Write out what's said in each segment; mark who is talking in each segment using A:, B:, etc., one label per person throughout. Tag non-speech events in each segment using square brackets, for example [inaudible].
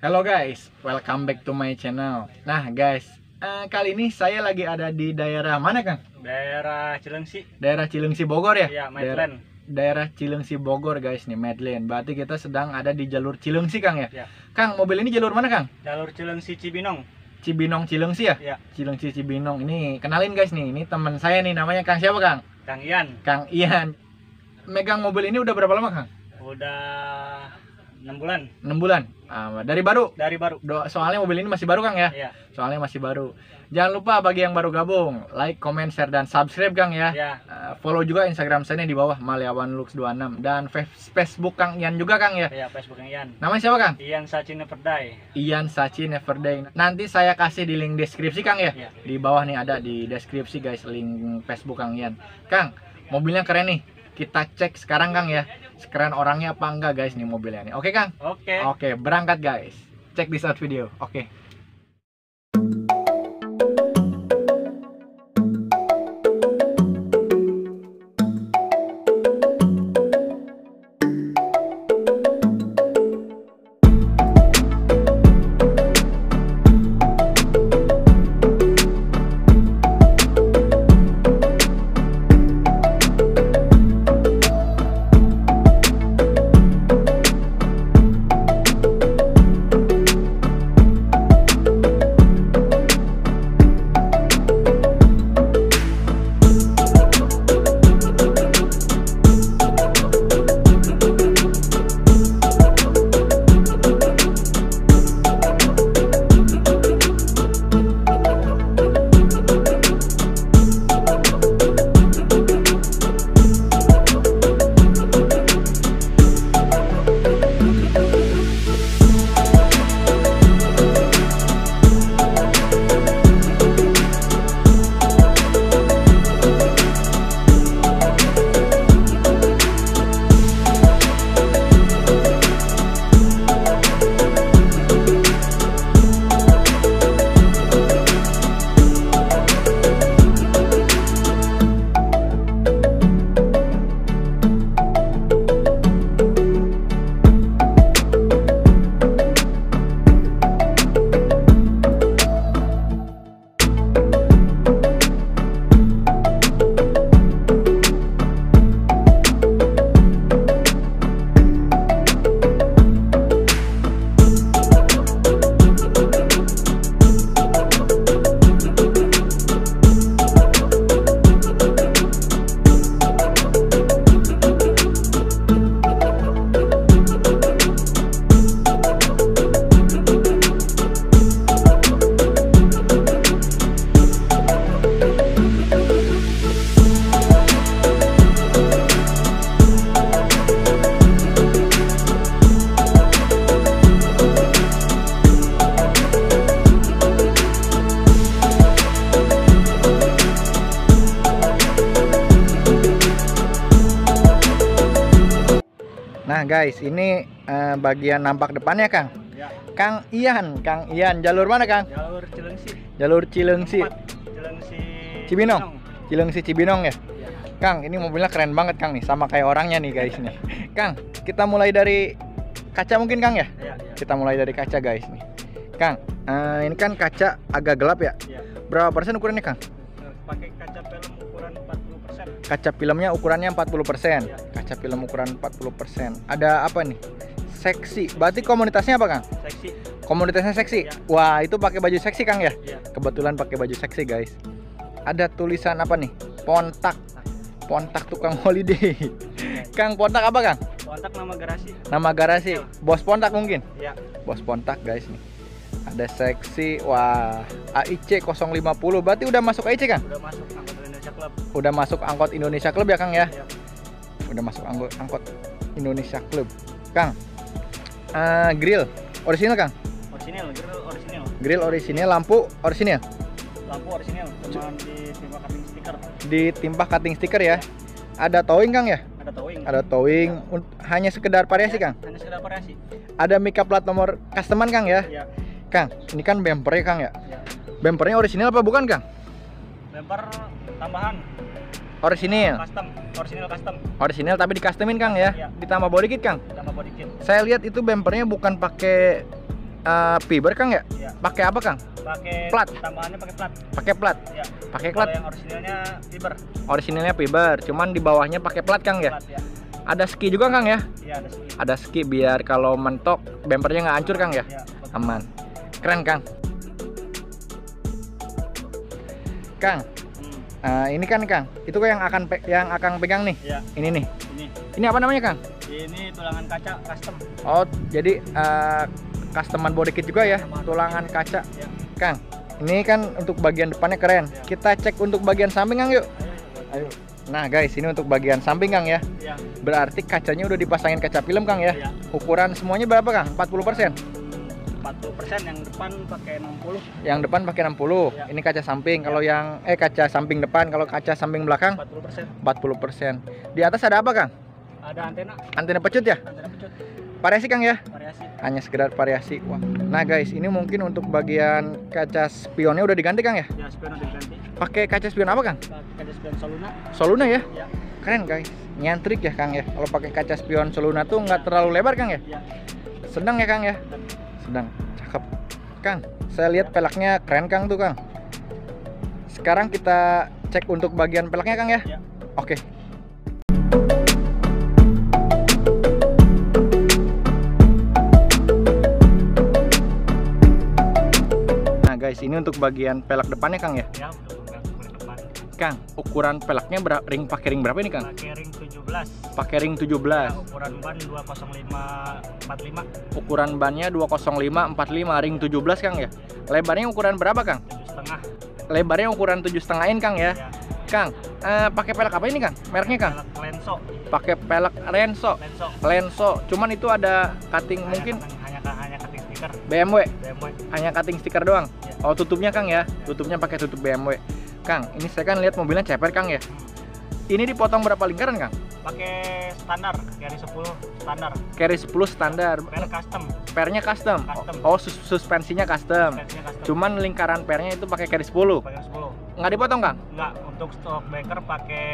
A: Hello guys, welcome back to my channel. Nah guys, eh, kali ini saya lagi ada di daerah mana Kang?
B: Daerah Cilengsi.
A: Daerah Cilengsi Bogor ya?
B: Iya,
A: daerah,
B: Medland.
A: daerah Cilengsi Bogor guys nih, Medland. Berarti kita sedang ada di jalur Cilengsi Kang ya?
B: Iya.
A: Kang, mobil ini jalur mana Kang?
B: Jalur Cilengsi Cibinong.
A: Cibinong Cilengsi ya?
B: Iya.
A: Cilengsi Cibinong. Ini kenalin guys nih, ini teman saya nih namanya Kang siapa Kang?
B: Kang Ian.
A: Kang Ian. Megang mobil ini udah berapa lama Kang?
B: Udah 6 bulan
A: 6 bulan. Ah, dari baru.
B: dari baru.
A: Do- Soalnya mobil ini masih baru Kang ya?
B: Iya.
A: Soalnya masih baru. Jangan lupa bagi yang baru gabung, like, comment, share, dan subscribe Kang ya.
B: Ya.
A: Uh, follow juga Instagram saya di bawah Maliawan Lux 26 dan Facebook Kang Ian juga Kang ya.
B: Ya, Facebook Kang Ian.
A: Namanya siapa Kang?
B: Ian Sachi Never Die.
A: Ian Sachi Neverday. Nanti saya kasih di link deskripsi Kang ya.
B: Iya.
A: Di bawah nih ada di deskripsi guys link Facebook Kang Ian. Kang, mobilnya keren nih. Kita cek sekarang Kang ya. Sekeren orangnya apa enggak guys nih mobilnya nih. Oke Kang?
B: Oke.
A: Oke, berangkat guys. Check this out video. Oke. Nah guys, ini eh, bagian nampak depannya Kang.
B: Ya.
A: Kang Ian, Kang Ian, jalur mana Kang?
B: Jalur Cilengsi.
A: Jalur Cilengsi.
B: Cilengsi
A: Cibinong. Cilengsi Cibinong ya.
B: Ya.
A: Kang, ini mobilnya keren banget Kang nih, sama kayak orangnya nih guys nih. [laughs] Kang, kita mulai dari kaca mungkin Kang ya?
B: Ya, ya.
A: Kita mulai dari kaca guys nih. Kang, eh, ini kan kaca agak gelap ya.
B: Ya.
A: Berapa persen ukurannya Kang?
B: Kaca
A: filmnya ukurannya 40%.
B: Ya.
A: Kaca film ukuran 40%. Ada apa nih? Seksi. Berarti komunitasnya apa Kang?
B: Seksi.
A: Komunitasnya seksi.
B: Ya.
A: Wah, itu pakai baju seksi Kang ya?
B: Ya.
A: Kebetulan pakai baju seksi guys. Ada tulisan apa nih? Pontak. Pontak tukang holiday. [laughs] Kang Pontak apa Kang?
B: Kontak nama garasi.
A: Nama garasi. Bos Pontak mungkin.
B: Ya.
A: Bos Pontak guys nih. Ada seksi. Wah, AIC 050. Berarti udah masuk AIC Kang?
B: Udah masuk Club.
A: Udah masuk angkot Indonesia Club ya Kang ya?
B: Ya.
A: Udah masuk angkot angkot Indonesia Club. Kang. eh, grill orisinal Kang.
B: Orisinil, grill orisinil.
A: Grill orisinil, lampu orisinil.
B: Lampu orisinil, cuman di terima cutting stiker.
A: Ditimpah cutting stiker ya. Ada towing Kang ya?
B: Ada towing.
A: Ada towing. Un- Hanya sekedar variasi Kang.
B: Hanya sekedar variasi.
A: Ada mic plat nomor customan Kang ya?
B: Ya.
A: Kang, ini kan bumpernya Kang ya?
B: Ya.
A: Bumpernya orisinil apa bukan Kang?
B: Bumper tambahan
A: Orisinil.
B: custom, orisinil custom
A: Orisinil tapi di customin Kang ya?
B: Iya.
A: Ditambah body kit Kang.
B: tambah body kit.
A: Saya lihat itu bumpernya bukan pakai eh, fiber Kang ya?
B: Ya.
A: Pakai apa Kang?
B: Pakai
A: Plat.
B: Tambahannya pakai plat.
A: Pakai plat.
B: Ya.
A: Pakai plat.
B: yang originalnya fiber.
A: Orisinilnya fiber, cuman di bawahnya pakai plat Kang ya.
B: Plat ya.
A: Ada ski juga Kang ya?
B: Iya ada ski.
A: Ada ski biar kalau mentok bempernya nggak hancur Kang ya?
B: Ya. betul.
A: Aman. Keren Kang. Kang, Eh, ini kan Kang, itu yang akan yang akan pegang nih.
B: Ya.
A: Ini nih.
B: Ini.
A: Ini apa namanya Kang?
B: Ini tulangan kaca custom.
A: Oh, jadi eh, customan body kit juga ya,
B: Customan
A: tulangan kaca.
B: Ya.
A: Kang, ini kan untuk bagian depannya keren.
B: Ya.
A: Kita cek untuk bagian samping Kang yuk.
B: Ayo.
A: Ayo. Nah guys, ini untuk bagian samping Kang ya.
B: Ya.
A: Berarti kacanya udah dipasangin kaca film Kang ya.
B: Ya.
A: Ukuran semuanya berapa Kang? 40%.
B: 40% yang depan pakai 60,
A: Yang depan pakai 60.
B: Ya.
A: Ini kaca samping. Kalau yang eh kaca samping depan, kalau kaca samping belakang
B: 40%.
A: 40%. Di atas ada apa Kang?
B: Ada antena,
A: Antena pecut ya?
B: antena pecut,
A: Variasi Kang ya?
B: variasi.
A: Hanya sekedar variasi. Wah. Nah guys, ini mungkin untuk bagian kaca spionnya udah diganti Kang ya?
B: Ya, spion udah diganti.
A: Pakai kaca spion apa Kang?
B: Pakai kaca spion Soluna.
A: Soluna ya?
B: Ya.
A: Keren guys. Nyantrik ya Kang ya. Kalau pakai kaca spion Soluna tuh nggak terlalu lebar Kang ya?
B: Ya.
A: Sedang ya Kang ya? Sedang. Cakep. Kang, saya lihat peleknya keren Kang tuh Kang. Sekarang kita cek untuk bagian peleknya Kang ya?
B: Ya.
A: Oke. Nah guys, ini untuk bagian pelek depannya Kang ya?
B: Ya, kulit depan.
A: Kang, ukuran peleknya berapa? Ring pakai ring berapa ini Kang?
B: Pakai ring 17.
A: Pakai ring 17.
B: Ya, ukuran ban 20545
A: Ukuran bannya 205 45 ring 17 Kang ya. Lebarnya ukuran berapa Kang?
B: 7 setengah.
A: Lebarnya ukuran 7 setengah in Kang ya.
B: Ya.
A: Kang, eh, pakai pelek apa ini Kang? Mereknya Kang?
B: Pelek lenso,
A: Pakai pelek Renso.
B: lenso.
A: Lenso. Cuman itu ada cutting mungkin
B: hanya hanya, hanya cutting stiker
A: BMW.
B: BMW.
A: Hanya cutting stiker doang.
B: Ya.
A: Oh, tutupnya Kang ya. Tutupnya pakai tutup BMW. Kang, ini saya kan lihat mobilnya ceper Kang ya. Ini dipotong berapa lingkaran Kang?
B: Pakai standar, carry 10 standar.
A: Carry 10 standar.
B: Per custom,
A: Pernya custom.
B: Custom.
A: Oh, sus- suspensinya custom.
B: versinya custom.
A: Cuman lingkaran pernya itu pakai carry 10.
B: pakai 10.
A: Nggak dipotong Kang?
B: Enggak, untuk stok backer pakai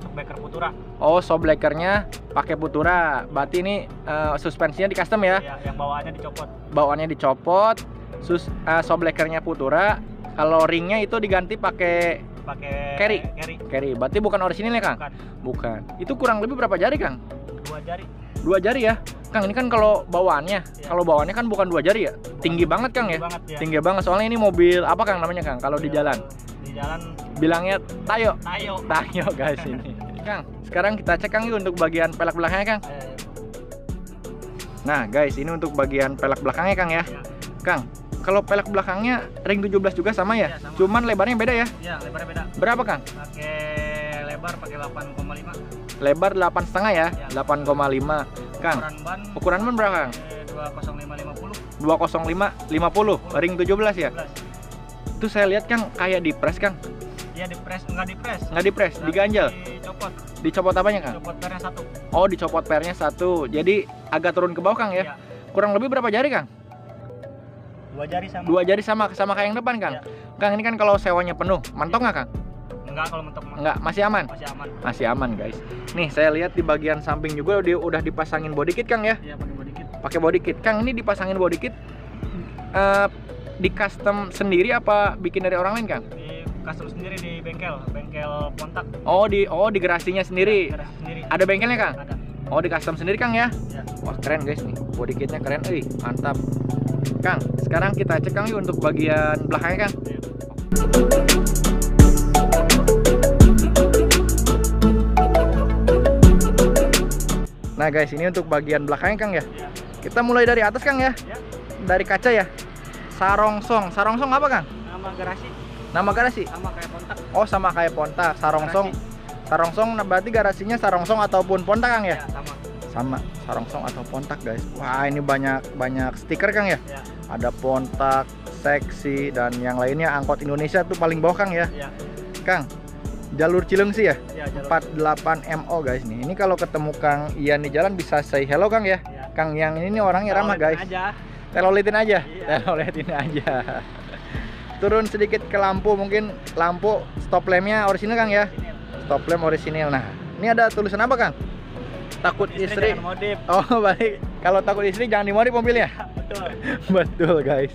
B: stok backer Putura.
A: Oh, shockbreakernya pakai Putura. Berarti ini eh, suspensinya di custom ya.
B: Ya, yang bawaannya dicopot.
A: Bawaannya dicopot. Sus uh, shockbreakernya Putura. Kalau ringnya itu diganti pakai
B: Pakai
A: Carry.
B: carry.
A: carry. Berarti bukan orisinilnya, Kang?
B: Bukan.
A: Bukan. Itu kurang lebih berapa jari, Kang?
B: Dua jari.
A: Dua jari ya. Kang, ini kan kalau bawaannya,
B: Iya.
A: kalau bawaannya kan bukan dua jari ya. Tinggi banget, Kang ya.
B: banget ya.
A: Tinggi banget. Soalnya ini mobil apa, Kang namanya, Kang? Kalau di jalan.
B: Di jalan
A: Bilangnya Tayo.
B: Tayo.
A: Tayo, guys ini. [laughs] Kang, sekarang kita cek Kang untuk bagian pelek belakangnya, Kang.
B: Eh,
A: Nah, guys, ini untuk bagian pelek belakangnya, Kang ya.
B: ya.
A: Kang, kalau pelek belakangnya ring 17 juga sama ya?
B: Iya, sama.
A: Cuman lebarnya beda ya?
B: Ya, lebarnya beda.
A: Berapa, Kang?
B: Pakai lebar pakai 8,5.
A: Lebar 8 setengah ya?
B: Iya.
A: 8,5. Kang,
B: Ukuran ban
A: ukuran ban berapa, Kang?
B: eh, 20550.
A: 205 50 ring 17 ya?
B: 17.
A: Itu saya lihat Kang kayak di press, Kang.
B: Iya di press, enggak di press.
A: Nggak di press, diganjal.
B: Dicopot.
A: Dicopot apanya, Kang?
B: Copot pernya satu.
A: Oh, dicopot pernya satu. Jadi agak turun ke bawah, Kang ya?
B: Iya.
A: Kurang lebih berapa jari, Kang?
B: Dua jari sama.
A: Dua jari sama sama kayak yang depan, Kang.
B: Iya.
A: Kang, ini kan kalau sewanya penuh, mantok nggak, Kang?
B: Enggak kalau mentok mah.
A: Nggak, masih aman.
B: Masih aman.
A: Masih aman, guys. Nih, saya lihat di bagian samping juga udah, udah dipasangin body kit, Kang ya.
B: Iya pakai body kit.
A: Pakai body kit. Kang, ini dipasangin body kit eh, di custom sendiri apa bikin dari orang lain, Kang?
B: Di custom sendiri di bengkel, bengkel kontak.
A: Oh, di oh di garasinya sendiri.
B: Garasi sendiri.
A: Ada bengkelnya, Kang?
B: Ada.
A: Oh, di custom sendiri, Kang ya?
B: Ya.
A: Wah, keren guys nih. Body kitnya keren, euy, mantap. Kang, sekarang kita cek Kang yuk untuk bagian belakangnya, Kang.
B: Iya.
A: Nah, guys, ini untuk bagian belakangnya, Kang ya.
B: Iya.
A: Kita mulai dari atas, Kang ya.
B: Ya.
A: Dari kaca ya. Sarongsong. Sarongsong apa, Kang?
B: Nama garasi
A: Nama garasi.
B: sama kayak kontak.
A: Oh, sama kayak Ponta. Sarongsong. Sarongsong nah berarti garasinya Sarongsong ataupun Ponta, Kang ya?
B: Ya, sama.
A: Sama Sarongsong atau Pontak, guys. Wah, ini banyak banyak stiker, Kang ya.
B: Ya.
A: Ada Pontak, Seksi dan yang lainnya angkot Indonesia tuh paling bawah, Kang ya.
B: Ya.
A: Kang, jalur Cilengsi ya?
B: Ya, jalur.
A: 48 MO guys nih. Ini kalau ketemu Kang Ian di jalan bisa say hello Kang ya.
B: Ya.
A: Kang yang ini nih orangnya ramah guys.
B: Aja.
A: Telolitin aja.
B: Iya.
A: Telolitin aja. Turun sedikit ke lampu mungkin lampu stop lampnya orisinil Kang ya.
B: Ini
A: Stop lamp orisinil. Nah, ini ada tulisan apa Kang? Takut istri.
B: dengan modif.
A: Oh [laughs] baik. kalau takut istri jangan dimodif mobilnya.
B: Betul. [laughs]
A: Betul guys.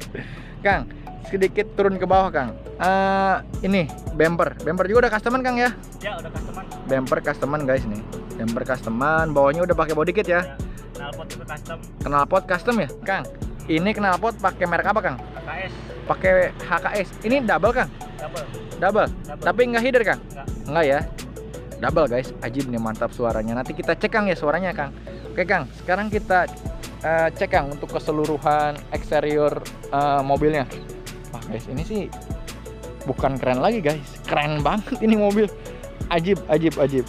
A: Kang, sedikit turun ke bawah Kang. Eh, ini bumper, bumper juga udah customan Kang ya.
B: Ya udah customer.
A: Bumper customan guys nih. Bumper customan, bawahnya udah pakai body kit ya.
B: Ya. Knalpot juga custom.
A: Knalpot custom ya, Kang. Ini knalpot pakai merek apa Kang?
B: KKS
A: Pakai HKS. Ini double Kang,
B: double.
A: double.
B: Double.
A: Tapi nggak header Kang?
B: Enggak.
A: Enggak ya. Double guys, ajib nih mantap suaranya. Nanti kita cek Kang ya suaranya Kang. Oke Kang, sekarang kita eh, cek Kang untuk keseluruhan eksterior eh, mobilnya. Wah guys, ini sih bukan keren lagi guys, keren banget ini mobil. Ajib, ajib, ajib.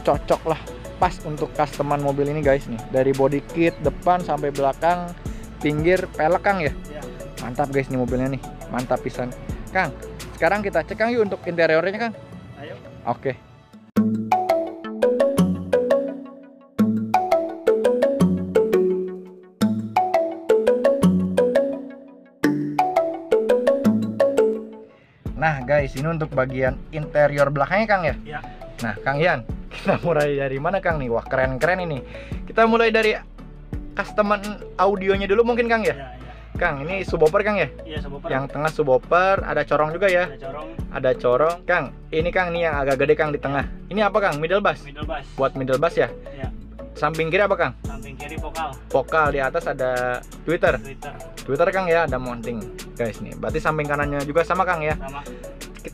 A: Cocok lah, pas untuk customan mobil ini guys nih. Dari body kit depan sampai belakang, pinggir, pelek Kang ya.
B: Ya.
A: Mantap guys nih mobilnya nih, mantap pisan. Kang, sekarang kita cek Kang yuk untuk interiornya Kang.
B: Ayo.
A: Oke. Nah guys, ini untuk bagian interior belakangnya Kang ya.
B: Ya.
A: Nah Kang Ian, [laughs] kita mulai dari mana Kang nih? Wah keren-keren ini. Kita mulai dari customer audionya dulu mungkin Kang ya.
B: Ya, ya.
A: Kang, ini subwoofer Kang ya.
B: Iya, subwoofer.
A: Yang tengah subwoofer, ada corong juga ya.
B: ada corong,
A: ada corong Kang ini Kang nih yang agak gede Kang di tengah ini apa Kang middle bass
B: middle bass.
A: buat middle bass ya
B: Ya.
A: samping kiri apa Kang
B: Samping kiri vokal.
A: vokal di atas ada Twitter
B: Twitter
A: Twitter Kang ya ada mounting guys nih berarti samping kanannya juga sama Kang ya
B: sama.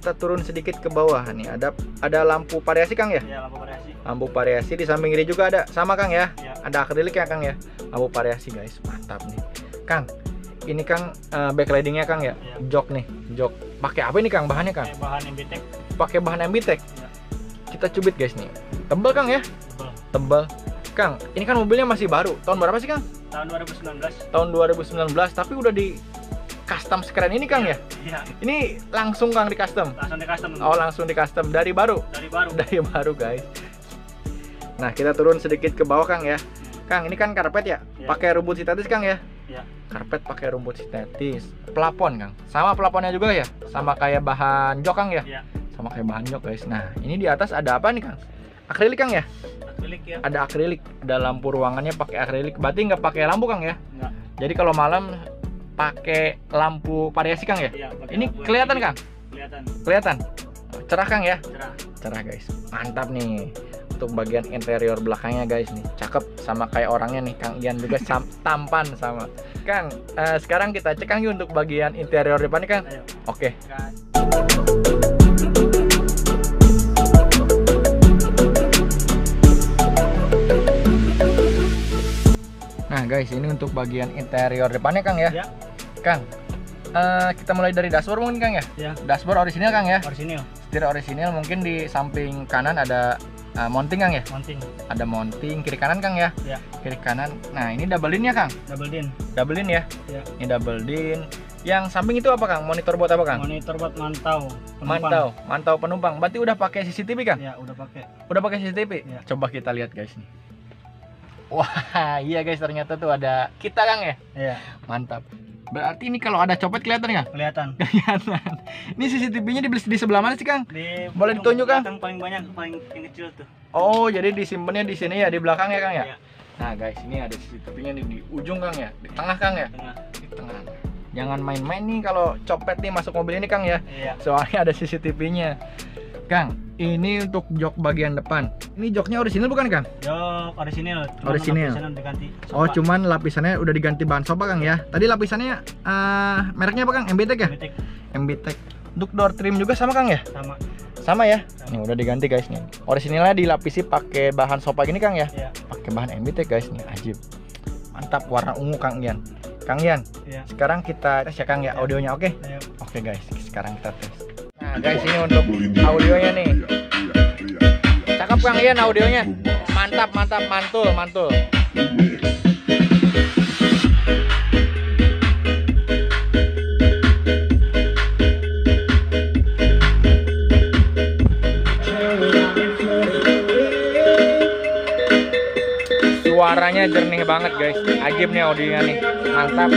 A: Kita turun sedikit ke bawah nih. Ada ada lampu variasi Kang ya?
B: Ya, lampu variasi.
A: lampu variasi di samping kiri juga ada. Sama Kang ya?
B: Ya.
A: ada akrilik ya Kang ya? Lampu variasi guys. Mantap nih. Kang ini Kang eh, backlightingnya Kang ya?
B: Ya.
A: jok nih jok. Pakai apa ini Kang bahannya Kang?
B: Kayak bahan MBTEC
A: pakai bahan MBTEC
B: Ya.
A: kita cubit guys nih. Tebal Kang ya?
B: Tebal
A: Kang ini kan mobilnya masih baru. Tahun berapa sih Kang?
B: Tahun 2019.
A: tahun 2019 tapi udah di custom sekeren ini Kang ya?
B: Iya,
A: ini langsung Kang di custom?
B: Langsung di custom.
A: oh langsung di custom. Dari baru?
B: Dari baru.
A: dari baru guys. Nah kita turun sedikit ke bawah Kang ya. Kang ini kan karpet ya?
B: Ya.
A: pakai rumput sintetis Kang ya?
B: Ya.
A: karpet pakai rumput sintetis. Plafon Kang. Sama plafonnya juga ya? Sama kayak bahan jok Kang ya?
B: Ya.
A: sama kayak bahan jok guys. Nah ini di atas ada apa nih Kang? Akrilik Kang ya?
B: Akrilik ya.
A: ada akrilik. Ada lampu ruangannya pakai akrilik. Berarti nggak pakai lampu Kang ya?
B: Enggak.
A: jadi kalau malam pakai lampu variasi Kang ya
B: Iya,
A: ini kelihatan. Kang
B: Kelihatan.
A: kelihatan cerah Kang ya
B: Cerah.
A: cerah guys mantap nih untuk bagian interior belakangnya guys nih cakep sama kayak orangnya nih Kang Ian juga sam- [laughs] tampan sama Kang eh, sekarang kita cek Kang untuk bagian interior depan nih Kang
B: Ayo.
A: oke
B: Gas.
A: Guys ini untuk bagian interior depannya Kang ya
B: Ya.
A: Kang eh, kita mulai dari dashboard mungkin Kang ya
B: Ya.
A: dashboard orisinil Kang ya
B: Orisinil.
A: setir orisinil mungkin di samping kanan ada eh, mounting Kang ya
B: Mounting.
A: ada mounting kiri kanan Kang ya
B: Ya.
A: kiri kanan nah ini double din ya Kang
B: Double din.
A: double din ya
B: Ya.
A: ini double din yang samping itu apa Kang monitor buat apa Kang
B: Monitor buat mantau. penumpang.
A: mantau mantau penumpang berarti udah pakai CCTV Kang
B: Ya, udah pakai.
A: udah pakai CCTV
B: Ya.
A: coba kita lihat guys nih wah iya guys ternyata tuh ada kita Kang ya
B: Iya,
A: mantap berarti ini kalau ada copet kelihatan Kang
B: kelihatan.
A: kelihatan ini CCTV-nya di, di sebelah mana sih Kang
B: Di
A: Boleh ditunjuk, Kang?
B: belakang paling banyak, paling yang kecil tuh.
A: oh jadi disimpannya di sini ya di belakang ya Kang ya
B: Iya.
A: nah guys ini ada CCTV-nya nih di ujung Kang ya di tengah Kang ya
B: Tengah.
A: di tengah jangan main-main nih kalau copet nih masuk mobil ini Kang ya
B: Iya.
A: soalnya ada CCTV-nya Kang ini untuk jok bagian depan ini joknya orisinil bukan Kang
B: Jok orisinil. Cuman
A: Orisinil.
B: diganti.
A: oh cuman lapisannya udah diganti bahan sopa Kang ya tadi lapisannya eh, mereknya apa Kang MBTEK ya MBTEK untuk door trim juga sama Kang ya
B: sama.
A: sama ya nih udah diganti guys nih orisinilnya dilapisi pakai bahan sopa gini Kang ya
B: Iya.
A: pakai bahan MBTEK guys nih ajib mantap warna ungu Kang Ian Kang Ian
B: Iya.
A: sekarang kita tes ya Kang ya audionya oke
B: Ayo.
A: Oke guys, sekarang kita tes. Nah guys ini untuk audionya nih. Cakep Kang Ian audionya. Mantap, mantap, mantul, mantul. Suaranya jernih banget guys. Ajib nih audionya nih. Mantap.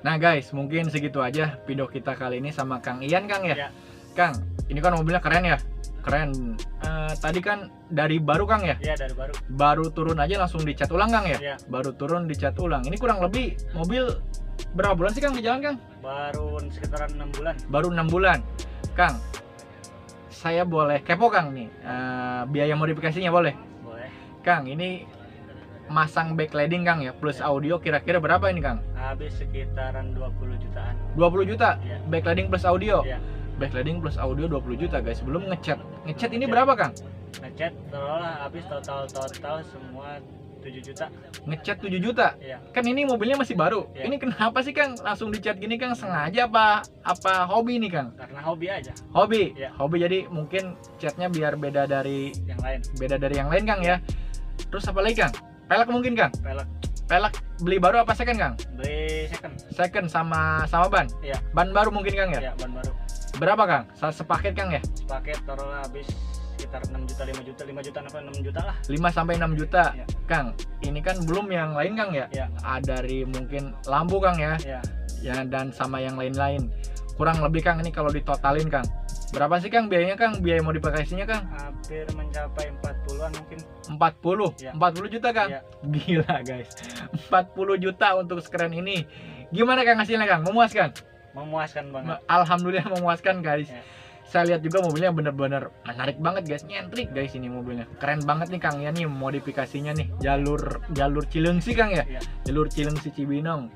A: Nah guys, mungkin segitu aja video kita kali ini sama Kang Ian Kang ya.
B: Ya.
A: Kang, ini kan mobilnya keren ya. Keren. Eh, tadi kan dari baru Kang ya.
B: Iya dari baru.
A: Baru turun aja langsung dicat ulang Kang ya.
B: Iya.
A: Baru turun dicat ulang. Ini kurang lebih mobil berapa bulan sih Kang di jalan Kang?
B: Baru sekitaran enam bulan.
A: Baru enam bulan. Kang, saya boleh kepo Kang nih. Eh, biaya modifikasinya boleh.
B: Boleh.
A: Kang, ini masang backlighting Kang ya plus audio kira-kira berapa ini Kang?
B: Habis sekitaran 20 jutaan.
A: 20 juta.
B: Iya.
A: Backlighting plus audio.
B: Iya.
A: Backlighting plus audio 20 juta guys. Belum ngecat. Ngecat ini berapa Kang?
B: Ngecat taruhlah habis total total semua 7 juta.
A: Ngecat 7 juta.
B: Iya.
A: Kan ini mobilnya masih baru.
B: Iya.
A: Ini kenapa sih Kang langsung dicat gini Kang? Sengaja apa apa hobi nih Kang?
B: Karena hobi aja
A: Hobi.
B: Iya.
A: Hobi jadi mungkin catnya biar beda dari
B: yang lain.
A: beda dari yang lain Kang ya. Terus apa lagi Kang? Pelek mungkin Kang?
B: Pelek
A: Pelek beli baru apa second Kang?
B: beli second.
A: Second sama sama ban?
B: Iya.
A: Ban baru mungkin Kang ya?
B: Ya, ban baru.
A: Berapa Kang? Sepaket Kang ya?
B: Paket taruhlah habis sekitar 6 juta 5 juta 5 juta apa 6 juta lah
A: 5 sampai 6 juta.
B: Iya.
A: Kang, ini kan belum yang lain Kang ya?
B: Iya.
A: Ada dari mungkin lampu Kang ya,
B: ya
A: ya dan sama yang lain-lain. Kurang lebih Kang ini kalau ditotalin Kang. Berapa sih Kang biayanya Kang? Biaya modifikasinya Kang?
B: hampir mencapai 40-an mungkin
A: 40.
B: Iya.
A: 40 juta Kang.
B: Iya.
A: Gila guys. 40 juta untuk sekeren ini. Gimana Kang hasilnya Kang? Memuaskan?
B: memuaskan banget
A: Alhamdulillah memuaskan guys.
B: Iya.
A: Saya lihat juga mobilnya bener-bener menarik banget guys, nyentrik guys ini mobilnya. Keren banget nih Kang ya nih modifikasinya nih jalur jalur Cilengsi Kang ya.
B: Iya.
A: Jalur Cilengsi Cibinong.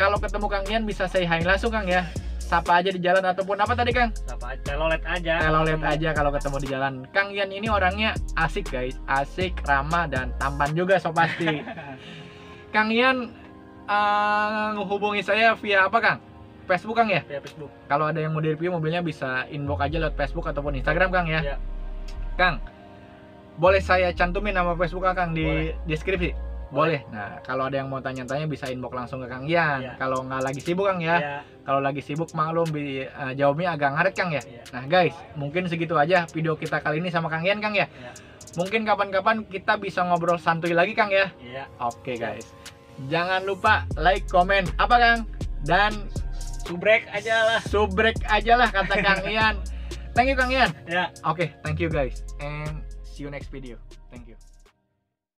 A: Kalau ketemu Kang Ian bisa say hi langsung Kang ya. Sapa aja di jalan ataupun apa tadi Kang?
B: apa telolet aja
A: lihat aja kalau ketemu di jalan. Kang Ian ini orangnya asik guys, asik, ramah dan tampan juga so pasti. [laughs] Kang Ian eh, menghubungi saya via apa Kang? Facebook Kang ya?
B: ya Facebook
A: Kalau ada yang mau direview mobilnya bisa inbox aja lewat Facebook ataupun Instagram Kang ya.
B: Iya.
A: Kang, boleh saya cantumin nama Facebook Kang di
B: Boleh.
A: deskripsi? Boleh. Nah, kalau ada yang mau tanya-tanya bisa inbox langsung ke Kang Ian.
B: Iya.
A: Kalau nggak lagi sibuk Kang ya.
B: ya
A: Kalau lagi sibuk maklum bi- eh, jawabnya agak ngaret Kang ya.
B: Iya.
A: Nah, guys, mungkin segitu aja video kita kali ini sama Kang Ian Kang ya.
B: Iya.
A: Mungkin kapan-kapan kita bisa ngobrol santuy lagi Kang ya.
B: iya
A: Oke,
B: Siap.
A: guys. Jangan lupa like, komen apa Kang? Dan
B: subrek aja lah
A: subrek aja lah kata Kang Ian. [laughs] Thank you Kang Ian.
B: ya
A: Oke, thank you guys and see you next video. Thank you.